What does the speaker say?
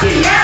Yeah!